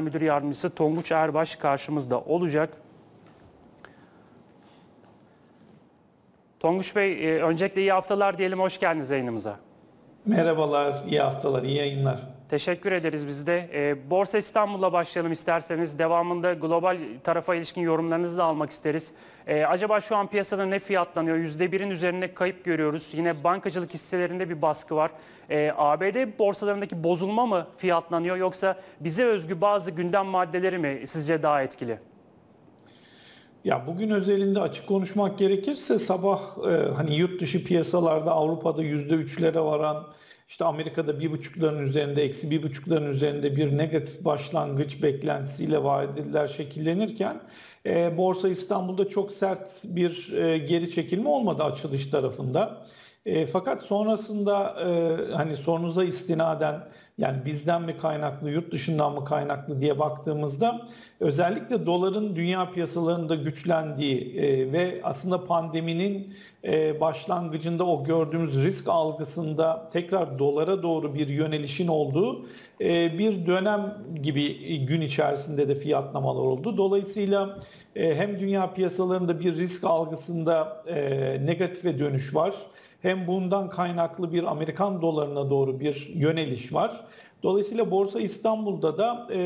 Müdür Yardımcısı Tonguç Erbaş karşımızda olacak. Tonguç Bey, e, öncelikle iyi haftalar diyelim, hoş geldiniz yayınımıza. Merhabalar, iyi haftalar, iyi yayınlar. Teşekkür ederiz biz de. E, Borsa İstanbul'la başlayalım isterseniz. Devamında global tarafa ilişkin yorumlarınızı da almak isteriz. E, acaba şu an piyasada ne fiyatlanıyor? %1'in üzerinde kayıp görüyoruz. Yine bankacılık hisselerinde bir baskı var. E, ABD borsalarındaki bozulma mı fiyatlanıyor yoksa bize özgü bazı gündem maddeleri mi sizce daha etkili? Ya bugün özelinde açık konuşmak gerekirse sabah e, hani yurt dışı piyasalarda Avrupa'da yüzde üçlere varan işte Amerika'da bir buçukların üzerinde eksi bir buçukların üzerinde bir negatif başlangıç beklentisiyle vadeliler şekillenirken e, Borsa İstanbul'da çok sert bir e, geri çekilme olmadı açılış tarafında. E, fakat sonrasında e, hani sorunuza istinaden yani bizden mi kaynaklı, yurt dışından mı kaynaklı diye baktığımızda özellikle doların dünya piyasalarında güçlendiği e, ve aslında pandeminin e, başlangıcında o gördüğümüz risk algısında tekrar dolara doğru bir yönelişin olduğu e, bir dönem gibi gün içerisinde de fiyatlamalar oldu. Dolayısıyla hem dünya piyasalarında bir risk algısında negatife dönüş var hem bundan kaynaklı bir Amerikan dolarına doğru bir yöneliş var. Dolayısıyla Borsa İstanbul'da da e,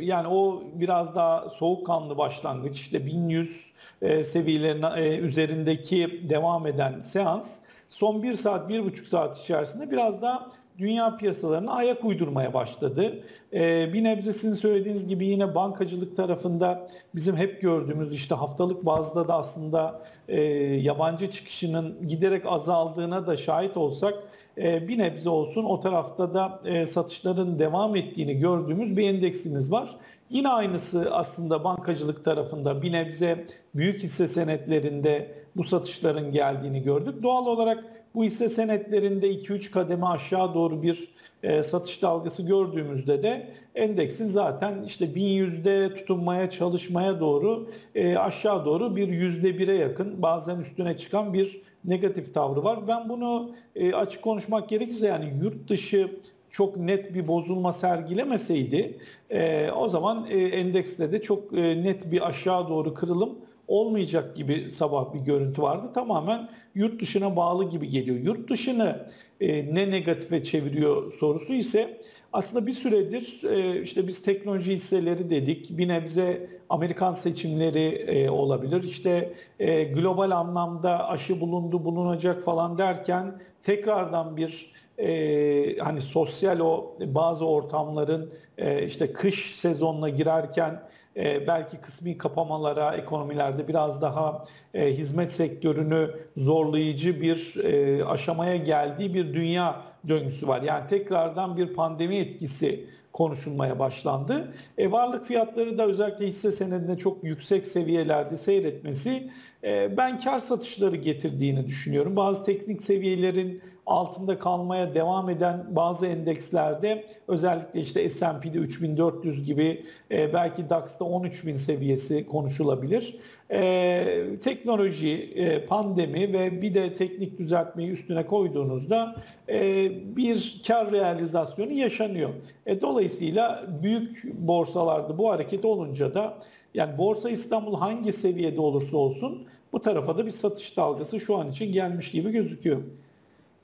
yani o biraz daha soğukkanlı başlangıç işte 1100 e, seviyelerine e, üzerindeki devam eden seans son 1 saat 1,5 saat içerisinde biraz daha dünya piyasalarına ayak uydurmaya başladı. Ee, bir nebze sizin söylediğiniz gibi yine bankacılık tarafında bizim hep gördüğümüz işte haftalık bazda da aslında e, yabancı çıkışının giderek azaldığına da şahit olsak e, bir nebze olsun o tarafta da e, satışların devam ettiğini gördüğümüz bir endeksimiz var. Yine aynısı aslında bankacılık tarafında bir nebze büyük hisse senetlerinde bu satışların geldiğini gördük. Doğal olarak bu hisse senetlerinde 2-3 kademe aşağı doğru bir e, satış dalgası gördüğümüzde de endeksin zaten işte 1100'de tutunmaya çalışmaya doğru e, aşağı doğru bir %1'e yakın bazen üstüne çıkan bir negatif tavrı var. Ben bunu e, açık konuşmak gerekirse yani yurt dışı çok net bir bozulma sergilemeseydi e, o zaman e, endekste de çok e, net bir aşağı doğru kırılım olmayacak gibi sabah bir görüntü vardı. Tamamen yurt dışına bağlı gibi geliyor. Yurt dışını e, ne negatife çeviriyor sorusu ise aslında bir süredir e, işte biz teknoloji hisseleri dedik. Bir nebze Amerikan seçimleri e, olabilir. İşte e, global anlamda aşı bulundu, bulunacak falan derken tekrardan bir e, hani sosyal o bazı ortamların e, işte kış sezonuna girerken e, belki kısmi kapamalara ekonomilerde biraz daha e, hizmet sektörünü zorlayıcı bir e, aşamaya geldiği bir dünya döngüsü var. Yani tekrardan bir pandemi etkisi konuşulmaya başlandı. E, varlık fiyatları da özellikle hisse senedinde çok yüksek seviyelerde seyretmesi e, ben kar satışları getirdiğini düşünüyorum. Bazı teknik seviyelerin altında kalmaya devam eden bazı endekslerde özellikle işte S&P'de 3400 gibi e, belki DAX'ta 13000 seviyesi konuşulabilir. E, teknoloji, e, pandemi ve bir de teknik düzeltmeyi üstüne koyduğunuzda e, bir kar realizasyonu yaşanıyor. E, dolayısıyla büyük borsalarda bu hareket olunca da yani Borsa İstanbul hangi seviyede olursa olsun bu tarafa da bir satış dalgası şu an için gelmiş gibi gözüküyor.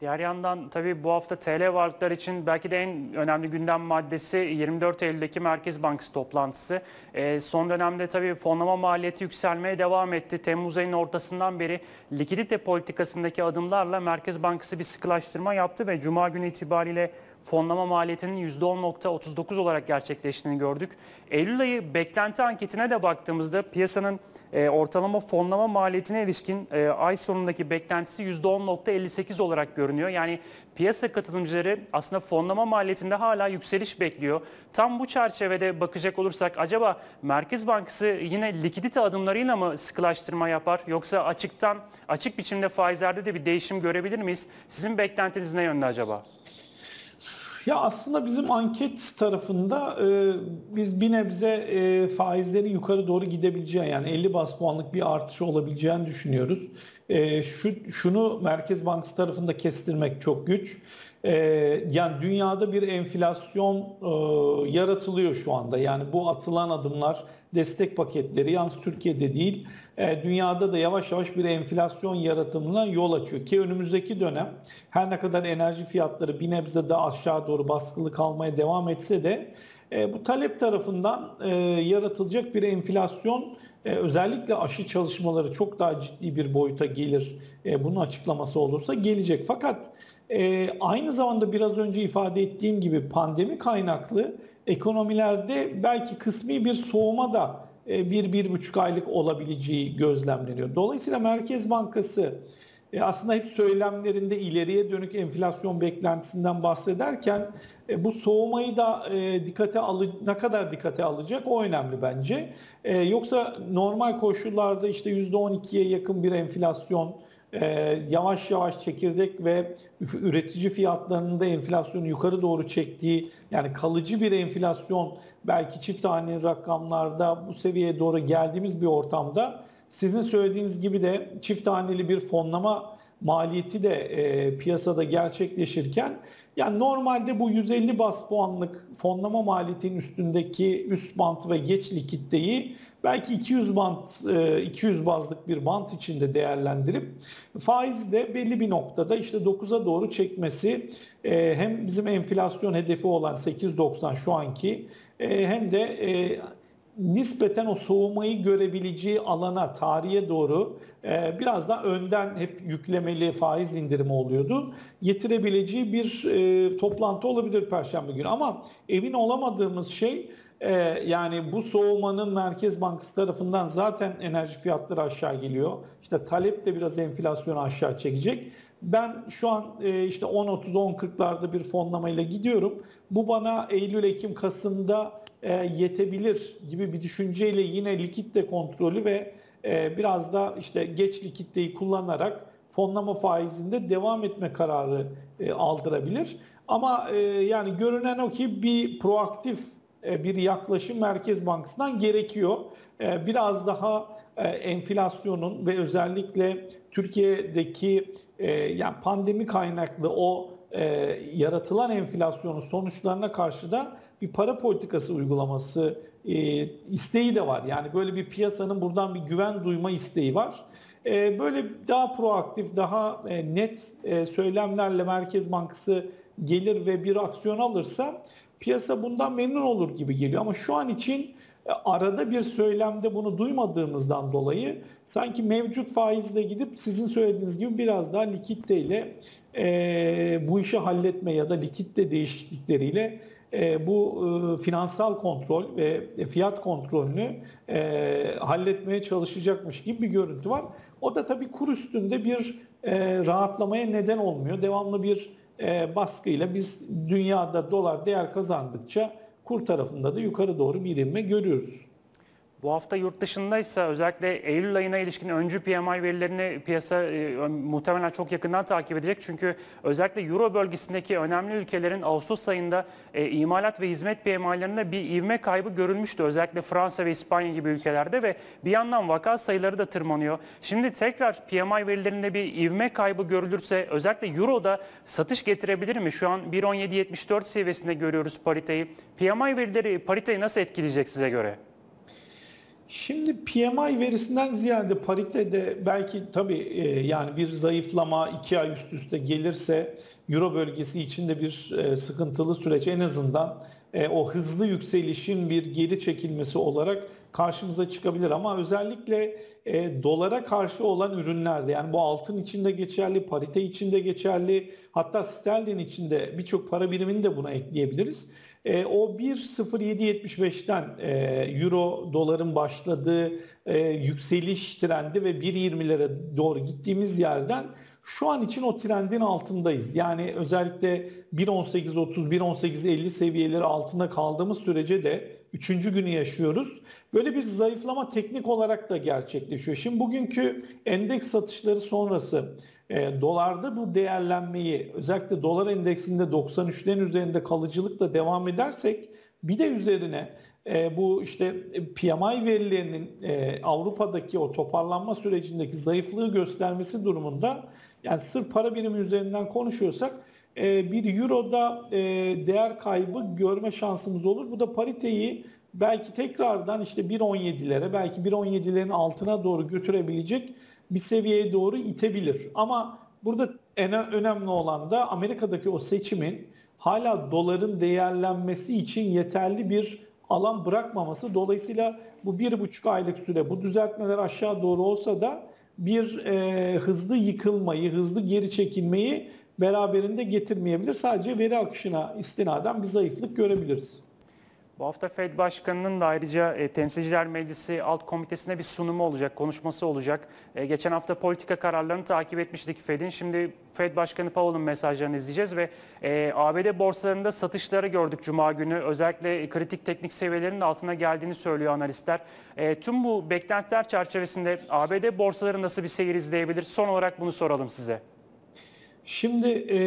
Diğer yandan tabii bu hafta TL varlıklar için belki de en önemli gündem maddesi 24 Eylül'deki Merkez Bankası toplantısı. E, son dönemde tabii fonlama maliyeti yükselmeye devam etti. Temmuz ayının ortasından beri likidite politikasındaki adımlarla Merkez Bankası bir sıkılaştırma yaptı ve Cuma günü itibariyle fonlama maliyetinin %10.39 olarak gerçekleştiğini gördük. Eylül ayı beklenti anketine de baktığımızda piyasanın e, ortalama fonlama maliyetine ilişkin e, ay sonundaki beklentisi %10.58 olarak görünüyor. Yani piyasa katılımcıları aslında fonlama maliyetinde hala yükseliş bekliyor. Tam bu çerçevede bakacak olursak acaba Merkez Bankası yine likidite adımlarıyla mı sıkılaştırma yapar yoksa açıktan açık biçimde faizlerde de bir değişim görebilir miyiz? Sizin beklentiniz ne yönde acaba? Ya aslında bizim anket tarafında e, biz bir nebze e, faizleri yukarı doğru gidebileceği yani 50 bas puanlık bir artış olabileceğini düşünüyoruz. E, şu, şunu Merkez Bankası tarafında kestirmek çok güç. E, yani dünyada bir enflasyon e, yaratılıyor şu anda. Yani bu atılan adımlar destek paketleri yalnız Türkiye'de değil e, dünyada da yavaş yavaş bir enflasyon yaratımına yol açıyor. Ki önümüzdeki dönem her ne kadar enerji fiyatları bir nebze daha aşağı doğru baskılı kalmaya devam etse de e, bu talep tarafından e, yaratılacak bir enflasyon e, özellikle aşı çalışmaları çok daha ciddi bir boyuta gelir. E, bunun açıklaması olursa gelecek. Fakat e, aynı zamanda biraz önce ifade ettiğim gibi pandemi kaynaklı ekonomilerde belki kısmi bir soğuma da e, bir, bir buçuk aylık olabileceği gözlemleniyor. Dolayısıyla Merkez Bankası e, aslında hep söylemlerinde ileriye dönük enflasyon beklentisinden bahsederken e, bu soğumayı da e, dikkate alı ne kadar dikkate alacak o önemli bence. E, yoksa normal koşullarda işte %12'ye yakın bir enflasyon e, yavaş yavaş çekirdek ve üretici fiyatlarının da enflasyonu yukarı doğru çektiği yani kalıcı bir enflasyon belki çift haneli rakamlarda bu seviyeye doğru geldiğimiz bir ortamda sizin söylediğiniz gibi de çift haneli bir fonlama maliyeti de e, piyasada gerçekleşirken yani normalde bu 150 bas puanlık fonlama maliyetinin üstündeki üst bant ve geç likitteyi belki 200 bant 200 bazlık bir bant içinde değerlendirip faiz de belli bir noktada işte 9'a doğru çekmesi e, hem bizim enflasyon hedefi olan 8.90 şu anki e, hem de nispeten o soğumayı görebileceği alana, tarihe doğru e, biraz da önden hep yüklemeli faiz indirimi oluyordu. Getirebileceği bir e, toplantı olabilir Perşembe günü. Ama emin olamadığımız şey e, yani bu soğumanın Merkez Bankası tarafından zaten enerji fiyatları aşağı geliyor. İşte talep de biraz enflasyonu aşağı çekecek. Ben şu an e, işte 10.30-10.40'larda bir fonlamayla gidiyorum. Bu bana Eylül, Ekim, Kasım'da e, yetebilir gibi bir düşünceyle yine likitte kontrolü ve e, biraz da işte geç likitteyi kullanarak fonlama faizinde devam etme kararı e, aldırabilir. Ama e, yani görünen o ki bir proaktif e, bir yaklaşım Merkez Bankası'ndan gerekiyor. E, biraz daha e, enflasyonun ve özellikle Türkiye'deki e, yani pandemi kaynaklı o e, yaratılan enflasyonun sonuçlarına karşı da bir para politikası uygulaması e, isteği de var. Yani böyle bir piyasanın buradan bir güven duyma isteği var. E, böyle daha proaktif, daha e, net e, söylemlerle Merkez Bankası gelir ve bir aksiyon alırsa piyasa bundan memnun olur gibi geliyor. Ama şu an için e, arada bir söylemde bunu duymadığımızdan dolayı sanki mevcut faizle gidip sizin söylediğiniz gibi biraz daha likitteyle e, bu işi halletme ya da likitte değişiklikleriyle bu e, finansal kontrol ve fiyat kontrolünü e, halletmeye çalışacakmış gibi bir görüntü var. O da tabii kur üstünde bir e, rahatlamaya neden olmuyor. Devamlı bir e, baskıyla biz dünyada dolar değer kazandıkça kur tarafında da yukarı doğru bir inme görüyoruz. Bu hafta yurt dışındaysa özellikle Eylül ayına ilişkin öncü PMI verilerini piyasa e, muhtemelen çok yakından takip edecek. Çünkü özellikle Euro bölgesindeki önemli ülkelerin Ağustos ayında e, imalat ve hizmet PMI'lerinde bir ivme kaybı görülmüştü. Özellikle Fransa ve İspanya gibi ülkelerde ve bir yandan vaka sayıları da tırmanıyor. Şimdi tekrar PMI verilerinde bir ivme kaybı görülürse özellikle Euro'da satış getirebilir mi? Şu an 1.1774 seviyesinde görüyoruz pariteyi. PMI verileri pariteyi nasıl etkileyecek size göre? Şimdi PMI verisinden ziyade paritede belki tabii e, yani bir zayıflama iki ay üst üste gelirse Euro bölgesi içinde bir e, sıkıntılı süreç en azından e, o hızlı yükselişin bir geri çekilmesi olarak karşımıza çıkabilir. Ama özellikle dolara karşı olan ürünlerde yani bu altın içinde geçerli, parite içinde geçerli hatta sterlin içinde birçok para birimini de buna ekleyebiliriz e, o 1.0775'ten e, euro doların başladığı e, yükseliş trendi ve 1.20'lere doğru gittiğimiz yerden şu an için o trendin altındayız. Yani özellikle 1.18.30, 1.18.50 seviyeleri altında kaldığımız sürece de üçüncü günü yaşıyoruz. Böyle bir zayıflama teknik olarak da gerçekleşiyor. Şimdi bugünkü endeks satışları sonrası e, dolarda bu değerlenmeyi özellikle dolar endeksinde 93'lerin üzerinde kalıcılıkla devam edersek bir de üzerine e, bu işte PMI verilerinin e, Avrupa'daki o toparlanma sürecindeki zayıflığı göstermesi durumunda yani sırf para birimi üzerinden konuşuyorsak e, bir Euro'da e, değer kaybı görme şansımız olur. Bu da pariteyi belki tekrardan işte 1.17'lere belki 1.17'lerin altına doğru götürebilecek bir seviyeye doğru itebilir. Ama burada en önemli olan da Amerika'daki o seçimin hala doların değerlenmesi için yeterli bir alan bırakmaması. Dolayısıyla bu bir buçuk aylık süre bu düzeltmeler aşağı doğru olsa da bir e, hızlı yıkılmayı, hızlı geri çekilmeyi beraberinde getirmeyebilir. Sadece veri akışına istinaden bir zayıflık görebiliriz. Bu hafta Fed Başkanı'nın da ayrıca e, Temsilciler Meclisi Alt Komitesi'ne bir sunumu olacak, konuşması olacak. E, geçen hafta politika kararlarını takip etmiştik Fed'in. Şimdi Fed Başkanı Powell'ın mesajlarını izleyeceğiz ve e, ABD borsalarında satışları gördük Cuma günü. Özellikle kritik teknik seviyelerin altına geldiğini söylüyor analistler. E, tüm bu beklentiler çerçevesinde ABD borsaları nasıl bir seyir izleyebilir? Son olarak bunu soralım size. Şimdi e,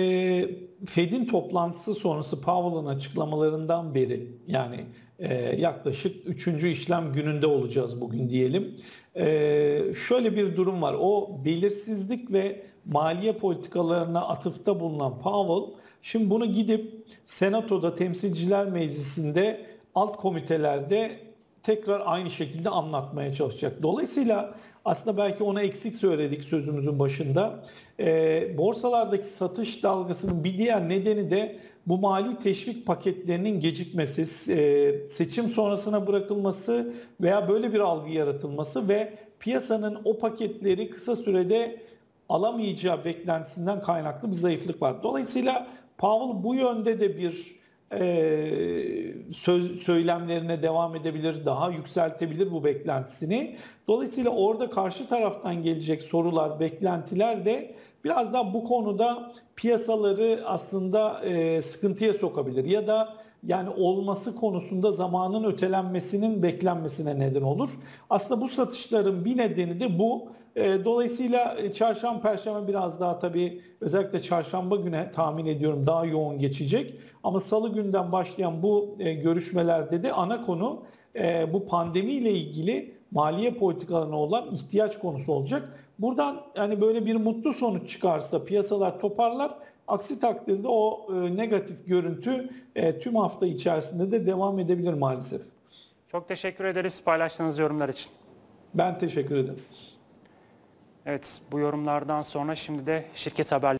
Fed'in toplantısı sonrası Powell'ın açıklamalarından beri yani e, yaklaşık 3. işlem gününde olacağız bugün diyelim. E, şöyle bir durum var. O belirsizlik ve maliye politikalarına atıfta bulunan Powell şimdi bunu gidip Senato'da Temsilciler Meclisi'nde alt komitelerde tekrar aynı şekilde anlatmaya çalışacak. Dolayısıyla aslında belki ona eksik söyledik sözümüzün başında. E, borsalardaki satış dalgasının bir diğer nedeni de bu mali teşvik paketlerinin gecikmesi, e, seçim sonrasına bırakılması veya böyle bir algı yaratılması ve piyasanın o paketleri kısa sürede alamayacağı beklentisinden kaynaklı bir zayıflık var. Dolayısıyla Powell bu yönde de bir e, söz, söylemlerine devam edebilir, daha yükseltebilir bu beklentisini. Dolayısıyla orada karşı taraftan gelecek sorular, beklentiler de biraz daha bu konuda piyasaları aslında e, sıkıntıya sokabilir ya da yani olması konusunda zamanın ötelenmesinin beklenmesine neden olur. Aslında bu satışların bir nedeni de bu. E, dolayısıyla çarşamba, perşembe biraz daha tabii özellikle çarşamba güne tahmin ediyorum daha yoğun geçecek. Ama salı günden başlayan bu e, görüşmelerde de ana konu e, bu pandemiyle ilgili maliye politikalarına olan ihtiyaç konusu olacak. Buradan yani böyle bir mutlu sonuç çıkarsa piyasalar toparlar. Aksi takdirde o e, negatif görüntü e, tüm hafta içerisinde de devam edebilir maalesef. Çok teşekkür ederiz paylaştığınız yorumlar için. Ben teşekkür ederim. Evet bu yorumlardan sonra şimdi de şirket haberleri